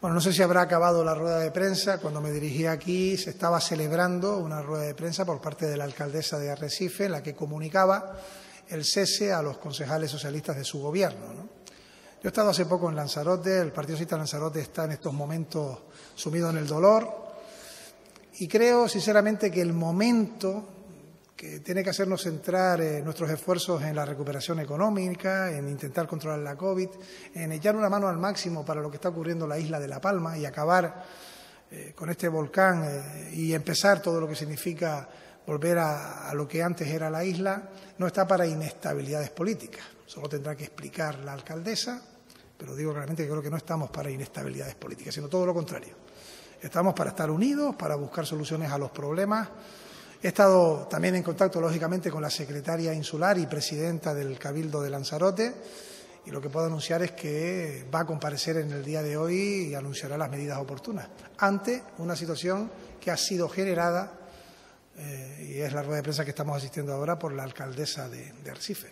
Bueno, no sé si habrá acabado la rueda de prensa. Cuando me dirigí aquí se estaba celebrando una rueda de prensa por parte de la alcaldesa de Arrecife en la que comunicaba el cese a los concejales socialistas de su gobierno. Yo he estado hace poco en Lanzarote, el Partido Socialista de Lanzarote está en estos momentos sumido en el dolor y creo sinceramente que el momento que tiene que hacernos centrar eh, nuestros esfuerzos en la recuperación económica, en intentar controlar la COVID, en echar una mano al máximo para lo que está ocurriendo en la isla de La Palma y acabar eh, con este volcán eh, y empezar todo lo que significa volver a, lo que antes era la isla, no está para inestabilidades políticas. Solo tendrá que explicar la alcaldesa, pero digo claramente que creo que no estamos para inestabilidades políticas, sino todo lo contrario. Estamos para estar unidos, para buscar soluciones a los problemas He estado también en contacto, lógicamente, con la secretaria insular y presidenta del Cabildo de Lanzarote y lo que puedo anunciar es que va a comparecer en el día de hoy y anunciará las medidas oportunas ante una situación que ha sido generada eh, y es la rueda de prensa que estamos asistiendo ahora por la alcaldesa de, de Arrecife.